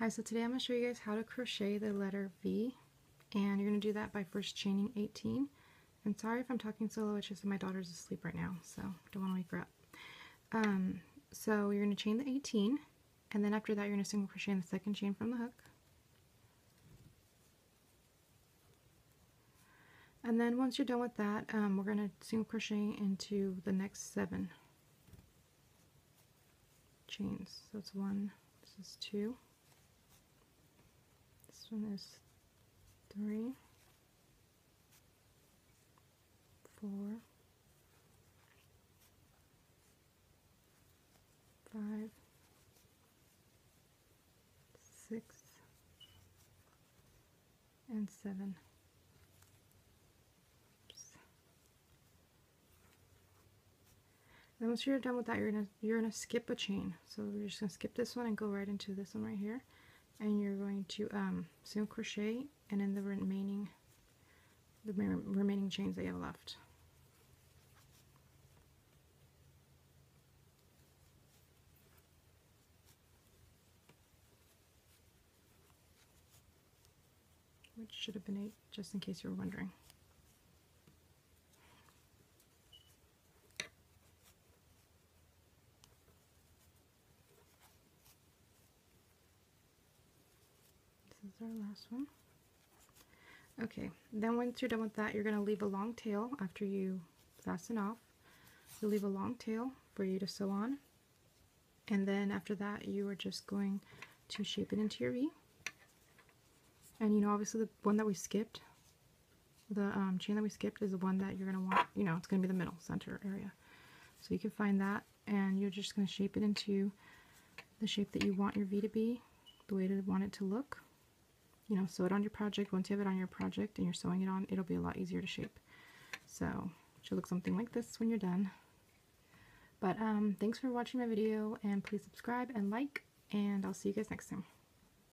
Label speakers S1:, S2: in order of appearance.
S1: Hi, so today I'm going to show you guys how to crochet the letter V and you're going to do that by first chaining 18 and sorry if I'm talking solo, it's just my daughter's asleep right now so don't want to wake her up. Um, so you're going to chain the 18 and then after that you're going to single crochet in the second chain from the hook. And then once you're done with that um, we're going to single crochet into the next seven chains. So it's one this is two one is three, four, five, six, and seven. And once you're done with that, you're gonna you're gonna skip a chain. So we're just gonna skip this one and go right into this one right here and you're going to um, single crochet and in the remaining the remaining chains that you have left. Which should have been eight, just in case you were wondering. is our last one. Okay, then once you're done with that, you're going to leave a long tail after you fasten off. You leave a long tail for you to sew on. And then after that, you are just going to shape it into your V. And you know, obviously the one that we skipped, the um, chain that we skipped is the one that you're going to want, you know, it's going to be the middle center area. So you can find that and you're just going to shape it into the shape that you want your V to be, the way you want it to look you know, sew it on your project. Once you have it on your project and you're sewing it on, it'll be a lot easier to shape. So it should look something like this when you're done. But um, thanks for watching my video and please subscribe and like and I'll see you guys next time.